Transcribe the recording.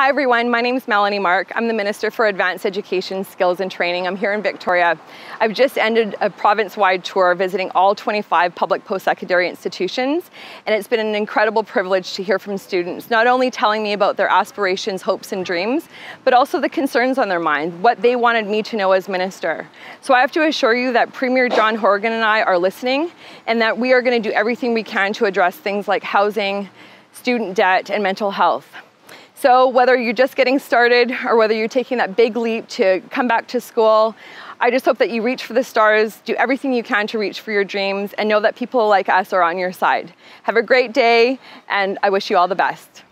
Hi everyone, my name is Melanie Mark. I'm the Minister for Advanced Education, Skills and Training. I'm here in Victoria. I've just ended a province-wide tour visiting all 25 public post-secondary institutions and it's been an incredible privilege to hear from students, not only telling me about their aspirations, hopes and dreams, but also the concerns on their mind, what they wanted me to know as Minister. So I have to assure you that Premier John Horgan and I are listening and that we are going to do everything we can to address things like housing, student debt and mental health. So whether you're just getting started or whether you're taking that big leap to come back to school, I just hope that you reach for the stars, do everything you can to reach for your dreams, and know that people like us are on your side. Have a great day, and I wish you all the best.